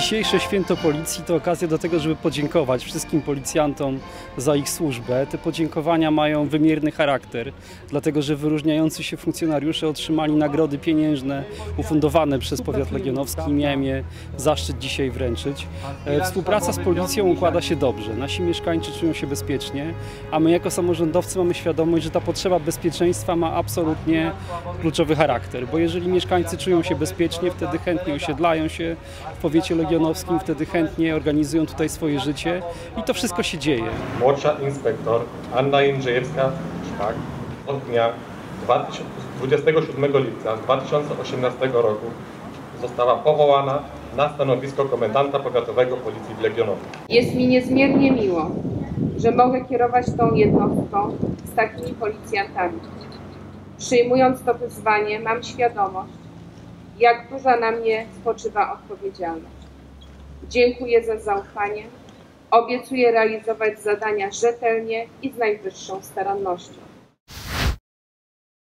Dzisiejsze święto policji to okazja do tego, żeby podziękować wszystkim policjantom za ich służbę. Te podziękowania mają wymierny charakter, dlatego że wyróżniający się funkcjonariusze otrzymali nagrody pieniężne ufundowane przez powiat legionowski i miałem je zaszczyt dzisiaj wręczyć. E, Współpraca z policją układa się dobrze. Nasi mieszkańcy czują się bezpiecznie, a my jako samorządowcy mamy świadomość, że ta potrzeba bezpieczeństwa ma absolutnie kluczowy charakter, bo jeżeli mieszkańcy czują się bezpiecznie, wtedy chętnie osiedlają się w powiecie legionowskim, wtedy chętnie organizują tutaj swoje życie i to wszystko się dzieje. Młodsza inspektor Anna Jędrzejewska-Szpak od dnia 2000 27 lipca 2018 roku została powołana na stanowisko komendanta powiatowego Policji w Legionowie. Jest mi niezmiernie miło, że mogę kierować tą jednostką z takimi policjantami. Przyjmując to wyzwanie, mam świadomość, jak duża na mnie spoczywa odpowiedzialność. Dziękuję za zaufanie. Obiecuję realizować zadania rzetelnie i z najwyższą starannością.